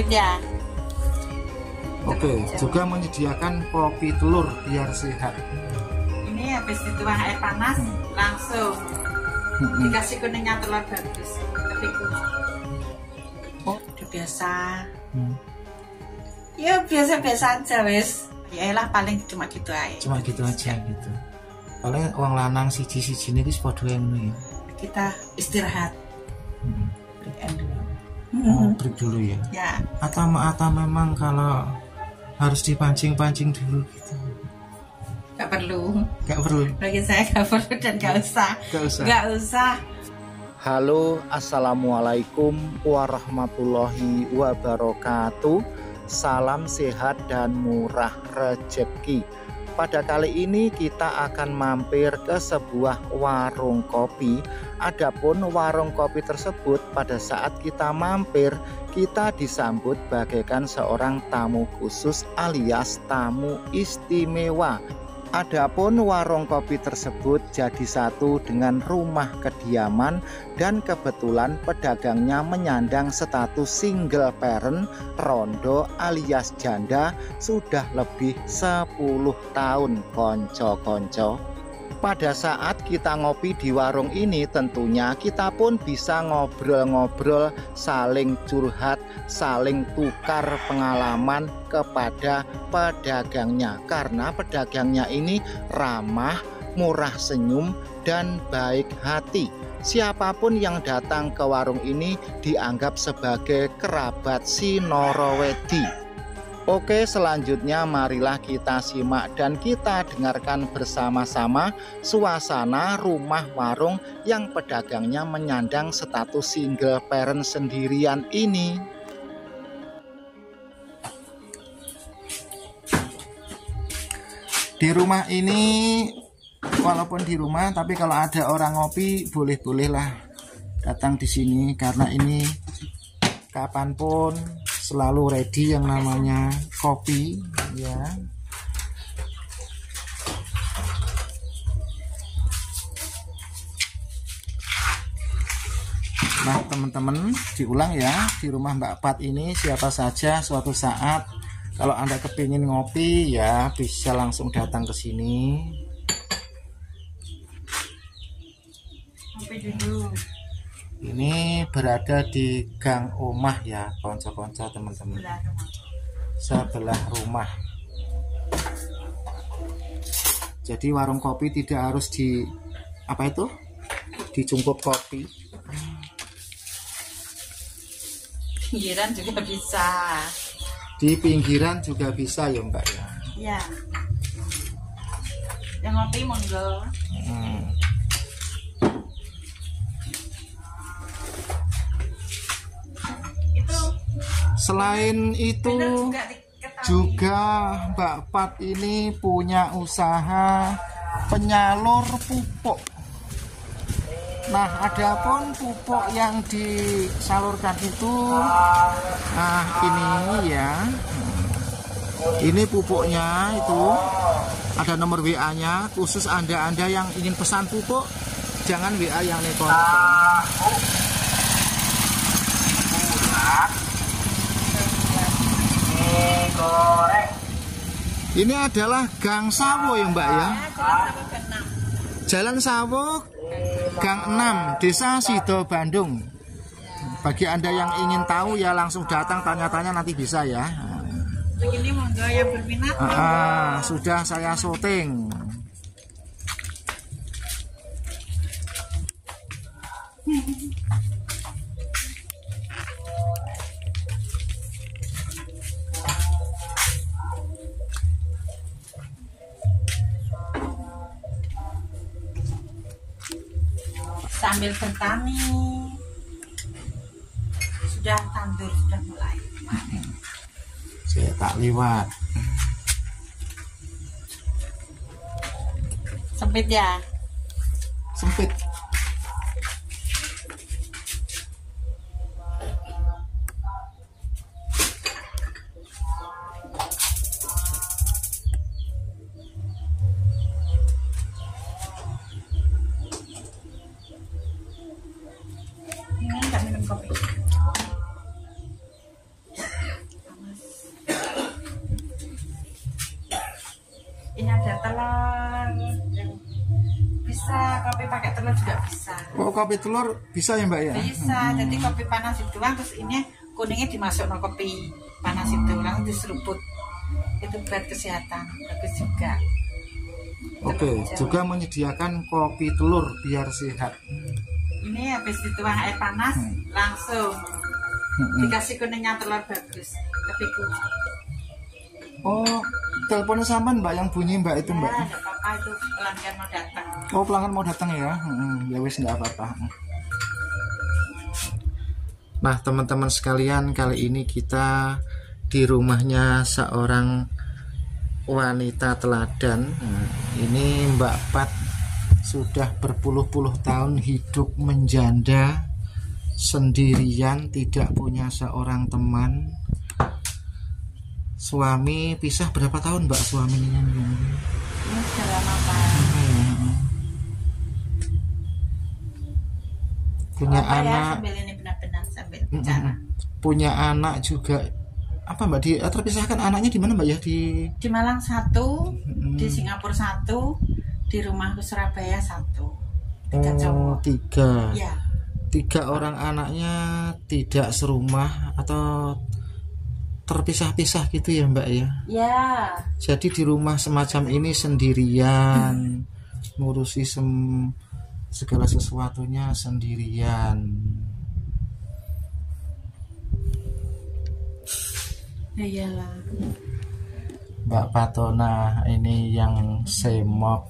sempit ya Oke, juga menyediakan kopi telur biar sehat. ini habis dituang air panas langsung dikasih kuningnya telur bagus oh. Udah biasa. Hmm, ya biasa-biasa aja wes. Ya elah paling cuma gitu aja. Cuma gitu aja gitu. Paling uang lanang siji siji ini podo yang ini ya. kita istirahat Mau break dulu ya. ya Atau atau memang kalau harus dipancing-pancing dulu gitu. nggak perlu Gak perlu. bagi saya nggak perlu dan nggak usah Gak usah. nggak usah Halo, Assalamualaikum warahmatullahi wabarakatuh. Salam sehat dan murah rezeki. Pada kali ini kita akan mampir ke sebuah warung kopi. Adapun warung kopi tersebut pada saat kita mampir, kita disambut bagaikan seorang tamu khusus alias tamu istimewa. Adapun warung kopi tersebut jadi satu dengan rumah kediaman dan kebetulan pedagangnya menyandang status single parent rondo alias janda sudah lebih 10 tahun konco-konco. Pada saat kita ngopi di warung ini tentunya kita pun bisa ngobrol-ngobrol, saling curhat, saling tukar pengalaman kepada pedagangnya karena pedagangnya ini ramah, murah senyum dan baik hati. Siapa pun yang datang ke warung ini dianggap sebagai kerabat si Norowedi. Oke, selanjutnya marilah kita simak dan kita dengarkan bersama-sama suasana rumah warung yang pedagangnya menyandang status single parent sendirian ini. Di rumah ini walaupun di rumah tapi kalau ada orang ngopi boleh-bolehlah datang di sini karena ini kapan pun selalu ready yang namanya kopi ya. Nah teman-teman diulang ya di rumah Mbak Pat ini siapa saja suatu saat kalau anda kepingin ngopi ya bisa langsung datang ke sini. Ngopi dulu ini berada di Gang Omah ya konco-konco teman-teman. Sebelah rumah. Jadi warung kopi tidak harus di apa itu? Dicungkup kopi. Pinggiran juga bisa. Di pinggiran juga bisa ya mbak ya? Ya yang ngopi monggo. Hmm. Selain itu juga Mbak Pat ini punya usaha penyalur pupuk. Nah, adapun pupuk yang disalurkan itu, nah ini ya, ini pupuknya itu. Ada nomor WA-nya. Khusus anda-anda yang ingin pesan pupuk, jangan WA yang Ini adalah Gang Sawo ya Mbak ya. Jalan Sawo Gang 6 Desa Sido Bandung. Bagi Anda yang ingin tahu ya langsung datang tanya-tanya nanti bisa ya. begini monggo yang berminat Ah, ah, sudah saya syuting. Bertani sudah tandur sudah mulai Saya tak lewat. sempit ya Sempit. Kopi telur bisa ya mbak ya? bisa jadi kopi panas itu doang terus ini kuningnya dimasuk no kopi panas itu langsung diseruput itu buat kesehatan bagus juga Oke, juga menyediakan kopi telur biar sehat. ini habis dituang air panas langsung Mm-mm. dikasih kuningnya telur bagus kepiku Oh, teleponnya sampean mbak yang bunyi mbak itu ya mbak. ada apa-apa itu pelanggan mau datang Oh pelanggan mau datang ya? Mm, ya wis nggak apa-apa. Nah teman-teman sekalian kali ini kita di rumahnya seorang wanita teladan. Nah, ini Mbak Pat sudah berpuluh-puluh tahun hidup menjanda sendirian, tidak punya seorang teman. Suami pisah berapa tahun Mbak suaminya? Punya Apa ya, anak, sambil ini benar-benar sambil bicara. Punya anak juga. Apa mbak? Di eh, terpisahkan anaknya di mana mbak ya? Di di Malang satu Hmm. di Singapura satu di rumahku Surabaya satu. Tiga oh, cowok. tiga. Ya tiga orang anaknya tidak serumah atau terpisah-pisah gitu ya mbak ya? Ya jadi di rumah semacam ini sendirian ngurusi sem- segala sesuatunya sendirian. Ya iyalah. Mbak Patona ini yang semok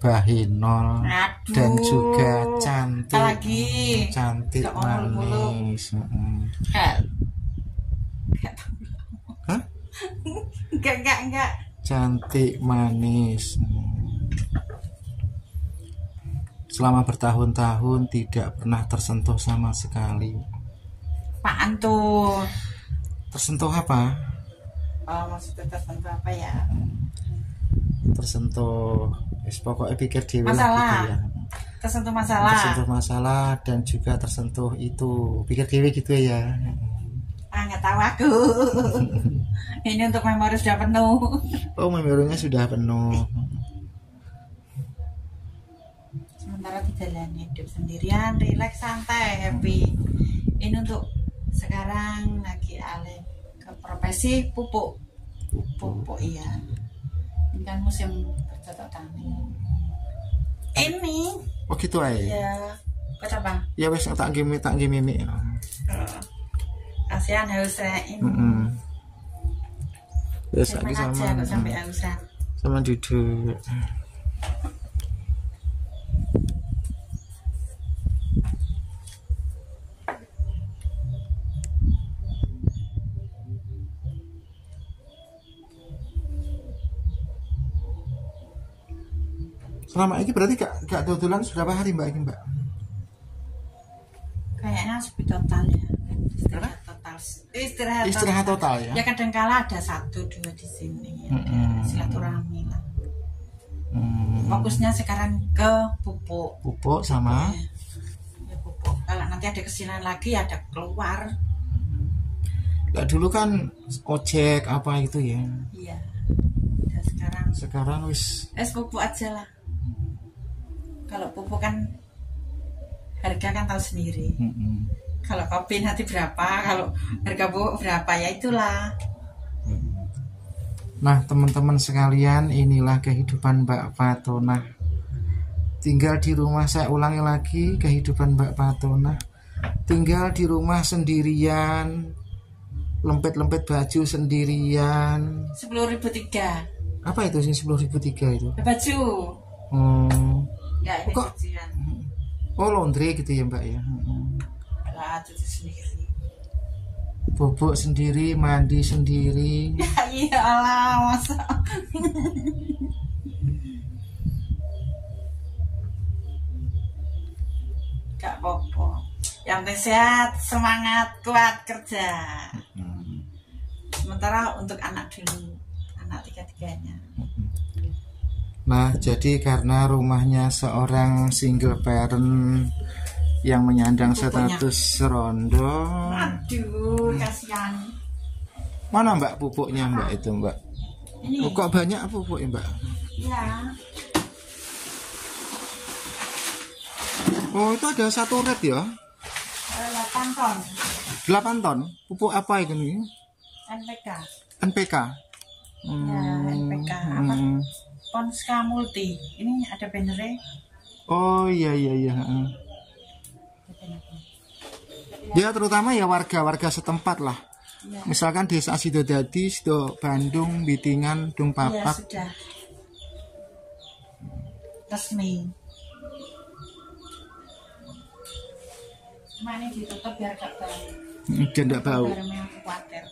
bahinol aduh. dan juga cantik. Lagi cantik mulu-mulu. manis. Enggak enggak enggak. Cantik manis Mm. Selama bertahun-tahun tidak pernah tersentuh sama sekali. Apaan tuh tersentuh apa? Oh maksudnya tertentu apa ya? Tersentuh wis pokoknya pikir lah Masalah. gitu ya. Tersentuh masalah. Tersentuh masalah dan juga tersentuh itu. Pikir dewe gitu ya. Ah nggak tahu aku. Ini untuk memori sudah penuh. Oh memorinya sudah penuh sementara di jalan hidup sendirian relax santai happy. Ini untuk sekarang lagi alih ke profesi pupuk. Pupuk iya. Ini kan musim bercocok tani ini? Oh gitu aja ya buat apa? Ya wes tak gimi tak gimi mimi Oh. kasihan hausnya ini. Wes lagi Terima sama hausan sama duduk Selama ini berarti gak, gak dodolan berapa hari mbak ini mbak? kayaknya sepi total ya. Istirahat total. Istirahat, Istirahat total ya? ya kadang kala ada satu dua di sini. Ya. Mm-mm. silaturahmi lah. Hmm, fokusnya sekarang ke pupuk. Pupuk sama? Ya, pupuk. Kalau nanti ada kesinan lagi ada keluar. Lah dulu kan ojek apa itu ya. iya. Sekarang. Sekarang wis es pupuk aja lah kalau pupuk kan harga kan tahu sendiri Mm-mm. kalau kopi nanti berapa kalau harga pupuk berapa ya itulah Nah, teman-teman sekalian, inilah kehidupan Mbak Fatona. Tinggal di rumah saya ulangi lagi kehidupan Mbak Fatona. Tinggal di rumah sendirian, lempet-lempet baju sendirian. sepuluh ribu tiga Apa itu sih 10.003 itu? baju Oh, ya ini Kok? cucian oh laundry gitu ya Mbak ya. Lah cuci sendiri. Bobok sendiri, mandi sendiri. ya iyalah masa. Gak apa-apa. Yang penting sehat semangat kuat kerja. Sementara untuk anak dulu anak tiga-tiganya Nah, jadi karena rumahnya seorang single parent yang menyandang Pupuknya. status serondo. aduh kasihan Mana Mbak pupuknya Mbak itu Mbak? Ini. Oh, kok banyak pupuk ya mbak Ya. oh itu ada satu red ya eh, 8 ton 8 ton pupuk apa ini NPK. NPK Ya, NPK. Apa? hmm. Ponska Multi. Ini ada bannernya. oh iya iya iya ya terutama ya warga-warga setempat lah Ya. misalkan desa Sidodadi, Sido Bandung, Bitingan, Dung Iya Papak sudah resmi. Cuma ini ditutup biar gak bau. Mm, dia nggak bau Biar khawatir.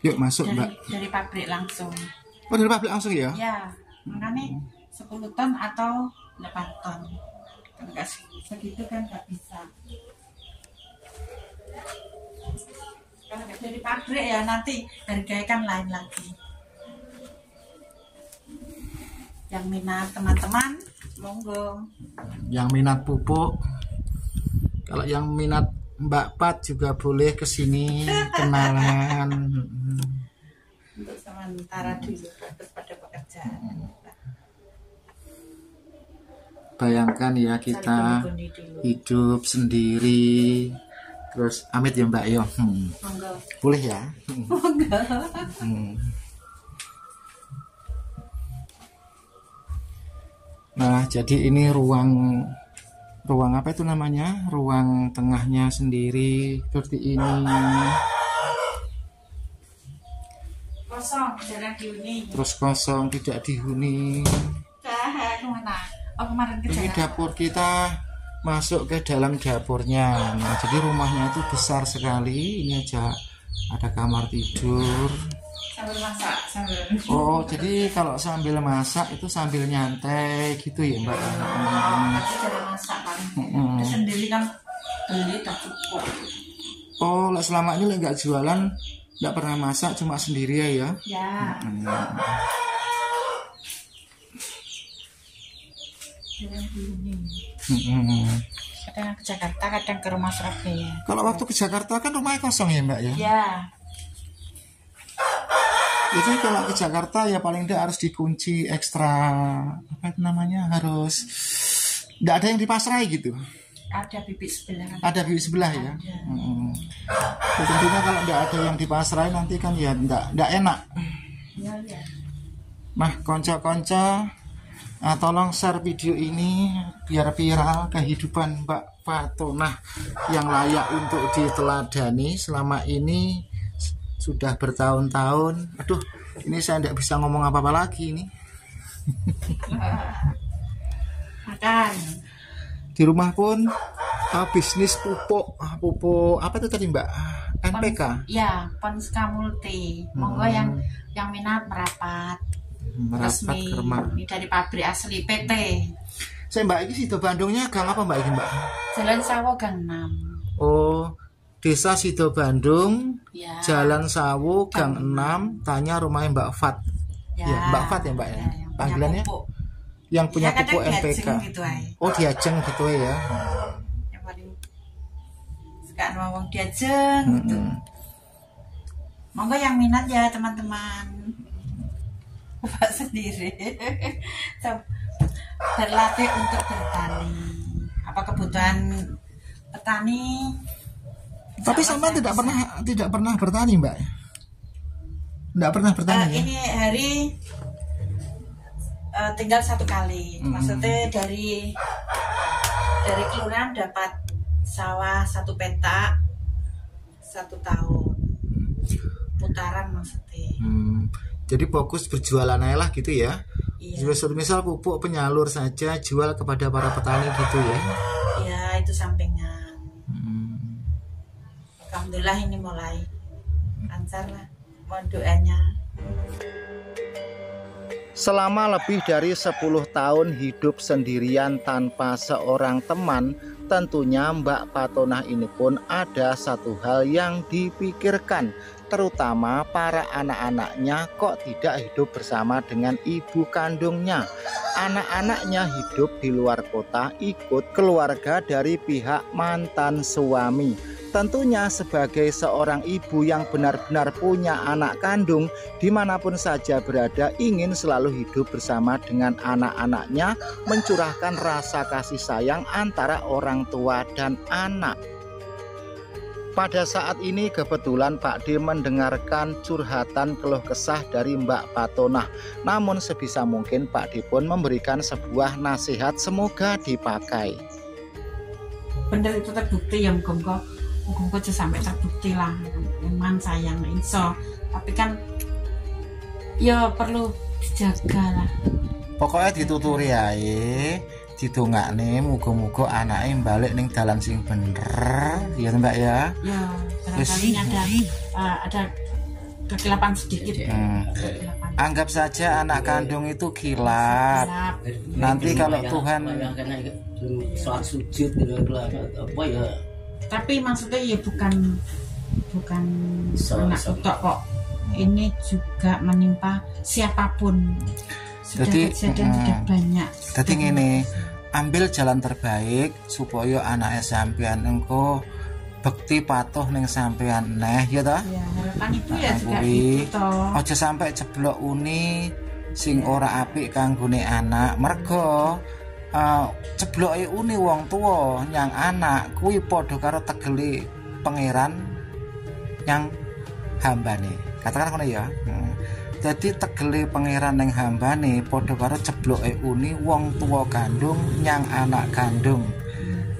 yuk masuk Dari, mbak dari pabrik langsung. Oh dari pabrik langsung ya Ya, makanya 10 ton atau 8 ton. Kalau nggak segitu kan nggak bisa. Kalau nggak dari pabrik ya nanti harganya kan lain lagi. Yang minat teman-teman, monggo. yang minat pupuk kalau yang minat Mbak Pat juga boleh ke sini kenalan Untuk sementara dulu fokus pada pekerjaan. bayangkan ya kita hidup sendiri terus amit ya Mbak yo Hmm, Monggo. boleh ya Hmm. Hmm. Nah, jadi ini ruang ruang apa itu namanya? Ruang tengahnya sendiri seperti ini. Jarang diuni. Terus kosong, tidak dihuni. Oh kemarin ke Ini dapur kita masuk ke dalam dapurnya. Nah, jadi rumahnya itu besar sekali. Ini aja ada kamar tidur. Sambil masak, sambil. Oh, jadi kalau sambil masak itu sambil nyantai gitu ya, Mbak? Hmm. Tapi cara masak paling. Mm-mm. Terus sendiri kan beli tak cukup. Oh, lah selama ini nggak jualan, nggak pernah masak, cuma sendiri ya ya. Ya. Kadang ke Jakarta, kadang ke rumah Surabaya. Kalau waktu ke Jakarta kan rumahnya kosong ya Mbak ya. Ya, Jadi kalau ke Jakarta ya paling tidak harus dikunci ekstra apa itu namanya harus nggak ada yang dipasrai gitu. Ada bibit sebelah. Ada di sebelah ya. Ya, tentunya kalau nggak ada yang dipasrai nanti kan ya nggak nggak enak. Ya, ya. Nah, konco-konco, nah, tolong share video ini biar viral kehidupan Mbak Fatonah yang layak untuk diteladani selama ini sudah bertahun-tahun. Aduh, ini saya tidak bisa ngomong apa-apa lagi ini. Makan. Di rumah pun uh, bisnis pupuk, ah, pupuk apa itu tadi Mbak? NPK. Ya, Ponska Multi. Monggo Hmm. yang yang minat merapat. Merapat resmi. ke rumah. Ini dari pabrik asli PT. Saya Mbak ini Sido Bandungnya gang apa Mbak ini Mbak? Jalan Sawo Gang 6. Oh, Desa Sido Bandung, Ya. Jalan Sawu, Gang 6, tanya rumahnya Mbak Fat. Ya, Mbak Fat ya, Mbak, ya? punya Panggilannya? pupuk. Yang punya Ya, diajeng NPK. gitu. Oh, diajeng gitu ya. Yang paling suka ngomong diajeng gitu. Mm-mm. Monggo yang minat ya teman-teman. Bapak sendiri. Berlatih untuk bertani. Apa kebutuhan petani? Tapi sama tidak bisa. pernah tidak pernah bertani, Mbak. Tidak pernah bertani Eh, ya? ini hari eh, tinggal satu kali. Hmm. Maksudnya dari dari kelurahan dapat sawah satu petak satu tahun putaran maksudnya. Hmm, jadi fokus berjualan aja lah gitu ya. Iya, Misal, misal pupuk penyalur saja jual kepada para petani gitu ya. iya itu sampingan. Hmm. Alhamdulillah ini mulai lancar lah. Mohon doanya. Selama lebih dari 10 tahun hidup sendirian tanpa seorang teman, tentunya Mbak Patonah ini pun ada satu hal yang dipikirkan, terutama para anak-anaknya kok tidak hidup bersama dengan ibu kandungnya. Anak-anaknya hidup di luar kota ikut keluarga dari pihak mantan suami. Tentunya sebagai seorang ibu yang benar-benar punya anak kandung di mana pun saja berada ingin selalu hidup bersama dengan anak-anaknya mencurahkan rasa kasih sayang antara orang tua dan anak. Pada saat ini kebetulan Pak D mendengarkan curhatan keluh kesah dari Mbak Patonah. Namun sebisa mungkin Pak D pun memberikan sebuah nasihat semoga dipakai. Bener itu terbukti ya muka muka aja sampai terbukti lah. Memang sayang. Iso. Tapi kan ya perlu dijaga lah. Pokoknya dituturi ae nih muga-muga anaknya balik ning dalan sing bener. Ya mbak ya? Ya barangkali ada uh, ada kegelapan sedikit. Hmm. anggap saja anak kandung itu kilat. Nanti kalau Tuhan soal sujud apa ya tapi maksudnya ya bukan bukan anak so. kok. Ini juga menimpa siapa pun. Sudah jadi kejadian hmm, sudah banyak. Jadi ini ambil jalan terbaik supaya anak sampean engko bekti patuh neng sampean neh ya toh ya harapan itu ya juga itu aja sampai ceblok uni sing ora apik kanggone anak. Mergo uh, cebloke uni wong tua yang anak kuwi padha karo pangeran yang hambane. Katakan ngono ya. Hmm. jadi tegeli pangeran yang hambane padha karo cebloke uni wong tua kandung yang anak kandung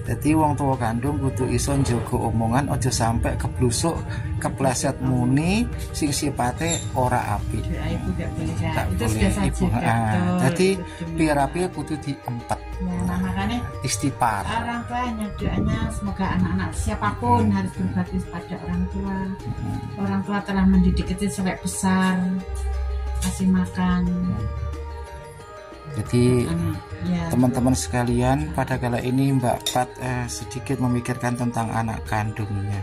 jadi wong tua kandung kudu iso njogo omongan aja sampai keblusuk kepleset muni sing sipate ora api ibu gak boleh ya. itu sudah saja ah, jadi piye kudu diempet. Ya, nah makanya istighfar. orang tua hanya doanya semoga anak-anak siapa pun hmm. harus berbakti pada orang tua. Hmm. orang tua telah mendidik kecil sampai besar. Kasih makan. Hmm jadi ya. teman-teman ya. sekalian pada kala ini Mbak Pat eh, sedikit memikirkan tentang anak kandungnya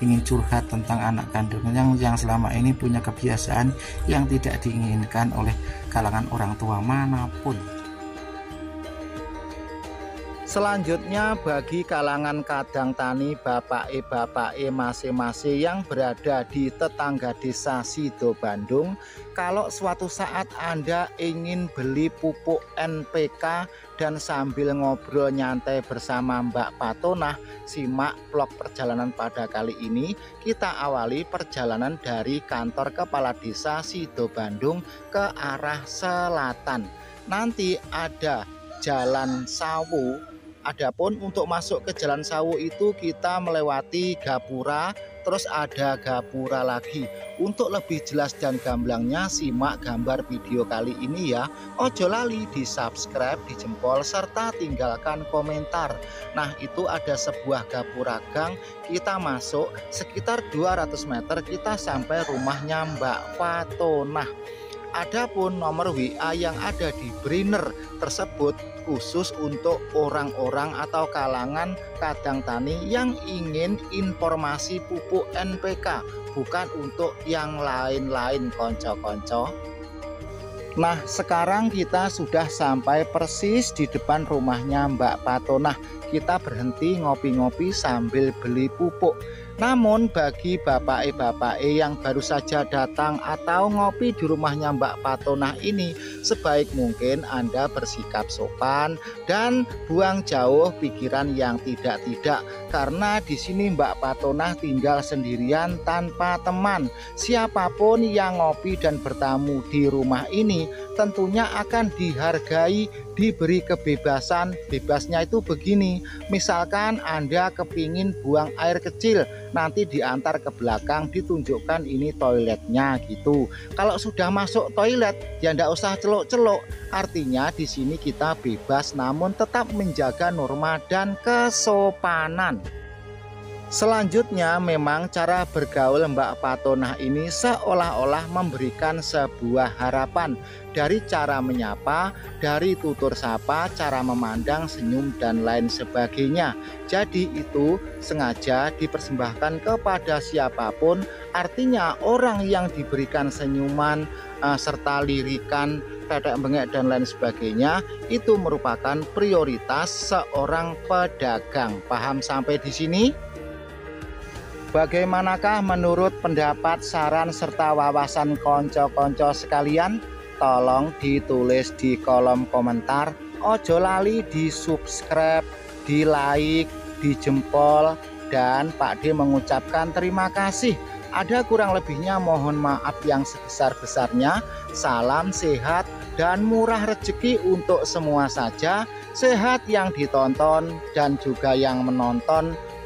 ingin curhat tentang anak kandungnya yang yang selama ini punya kebiasaan yang tidak diinginkan oleh kalangan orang tua mana pun Selanjutnya bagi kalangan kadang tani bapak e bapak e masing-masing yang berada di tetangga desa Sido Bandung Kalau suatu saat Anda ingin beli pupuk NPK dan sambil ngobrol nyantai bersama Mbak Patonah Simak vlog perjalanan pada kali ini. Kita awali perjalanan dari kantor kepala desa Sido Bandung ke arah selatan. Nanti ada Jalan Sawu Adapun untuk masuk ke Jalan Sawu itu kita melewati Gapura, terus ada Gapura lagi. Untuk lebih jelas dan gamblangnya simak gambar video kali ini ya. Ojo lali di subscribe, di jempol serta tinggalkan komentar. Nah itu ada sebuah Gapura gang, kita masuk sekitar 200 meter kita sampai rumahnya Mbak Fatonah. Adapun nomor WA yang ada di Briner tersebut khusus untuk orang-orang atau kalangan kadang tani yang ingin informasi pupuk NPK bukan untuk yang lain-lain konco-konco. Nah sekarang kita sudah sampai persis di depan rumahnya Mbak Patonah kita berhenti ngopi-ngopi sambil beli pupuk namun bagi bapak-bapak yang baru saja datang atau ngopi di rumahnya Mbak Patonah ini sebaik mungkin Anda bersikap sopan dan buang jauh pikiran yang tidak-tidak karena di sini Mbak Patonah tinggal sendirian tanpa teman. Siapa pun yang ngopi dan bertamu di rumah ini tentunya akan dihargai diberi kebebasan bebasnya itu begini misalkan Anda kepingin buang air kecil nanti diantar ke belakang ditunjukkan ini toiletnya gitu. Kalau sudah masuk toilet ya ndak usah celok-celok artinya di sini kita bebas namun tetap menjaga norma dan kesopanan Selanjutnya memang cara bergaul Mbak Patonah ini seolah-olah memberikan sebuah harapan dari cara menyapa, dari tutur sapa, cara memandang, senyum dan lain sebagainya. Jadi itu sengaja dipersembahkan kepada siapa pun, artinya orang yang diberikan senyuman uh, serta lirikan tetek bengek dan lain sebagainya itu merupakan prioritas seorang pedagang. Paham sampai di sini? Bagaimanakah menurut pendapat, saran, serta wawasan konco-konco sekalian? Tolong ditulis di kolom komentar. Ojo lali di subscribe, di like, di jempol, dan Pak D mengucapkan terima kasih. Ada kurang lebihnya mohon maaf yang sebesar-besarnya. Salam sehat dan murah rezeki untuk semua saja. Sehat yang ditonton dan juga yang menonton.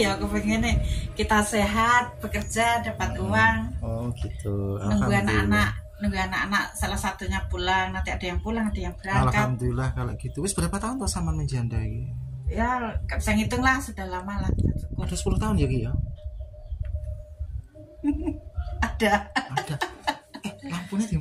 Ya aku pengen kita sehat bekerja dapat uang. Oh gitu. Nunggu anak-anak nunggu anak-anak salah satunya pulang nanti ada yang pulang ada yang berangkat. Alhamdulillah kalau gitu. Wis berapa tahun tuh sama menjanda ini ya gak bisa ngitung lah sudah lama lah. Ada 10 tahun ya Ki ya? Ada. Ada. Eh lampunya di